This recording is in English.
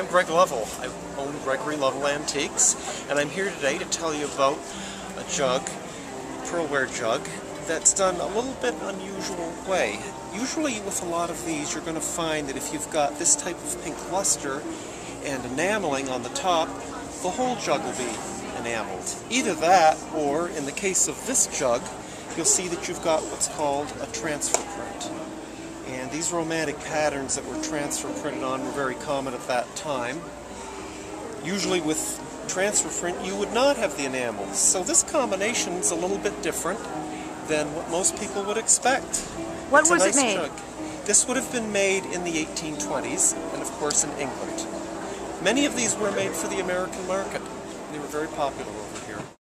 I'm Greg Lovell. I own Gregory Lovell Antiques, and I'm here today to tell you about a jug, pearlware jug, that's done a little bit unusual way. Usually with a lot of these, you're going to find that if you've got this type of pink luster and enameling on the top, the whole jug will be enameled. Either that, or in the case of this jug, you'll see that you've got what's called a transfer. And these romantic patterns that were transfer printed on were very common at that time. Usually with transfer print you would not have the enamels. So this combination is a little bit different than what most people would expect. What it's was nice it made? Jug. This would have been made in the 1820s and of course in England. Many of these were made for the American market. They were very popular over here.